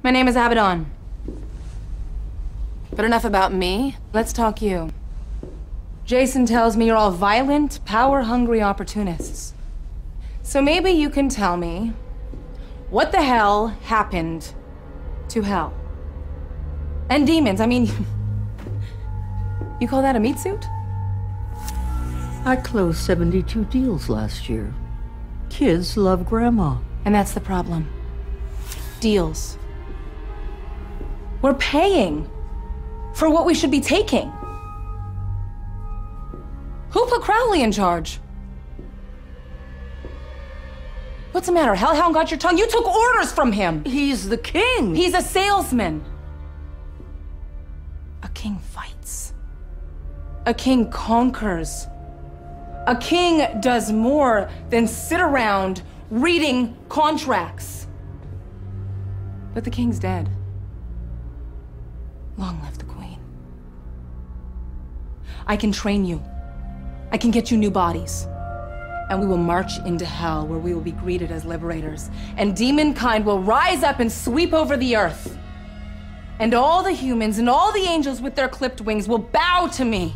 My name is Abaddon. But enough about me. Let's talk you. Jason tells me you're all violent, power-hungry opportunists. So maybe you can tell me what the hell happened to hell? And demons, I mean, you call that a meat suit? I closed 72 deals last year. Kids love grandma. And that's the problem. Deals. We're paying for what we should be taking. Who put Crowley in charge? What's the matter? Hellhound got your tongue? You took orders from him! He's the king! He's a salesman. A king fights. A king conquers. A king does more than sit around reading contracts. But the king's dead. Long live the queen. I can train you. I can get you new bodies. And we will march into hell where we will be greeted as liberators. And demonkind will rise up and sweep over the earth. And all the humans and all the angels with their clipped wings will bow to me.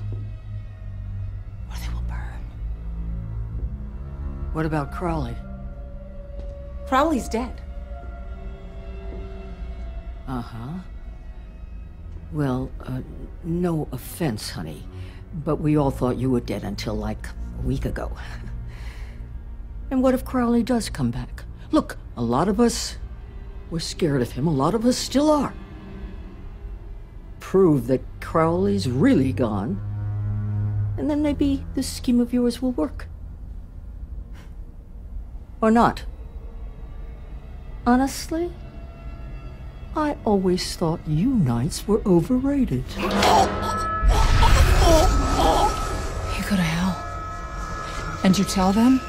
Or they will burn. What about Crowley? Crowley's dead. Uh-huh. Well, uh, no offense, honey, but we all thought you were dead until like a week ago. and what if Crowley does come back? Look, a lot of us were scared of him. A lot of us still are. Prove that Crowley's really gone, and then maybe this scheme of yours will work. Or not. Honestly, I always thought you knights were overrated. You go to hell. And you tell them?